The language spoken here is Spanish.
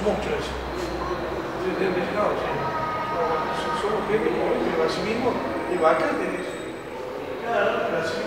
mucho eso. No, somos gente como pero así mismo, de vaca tenés. Claro.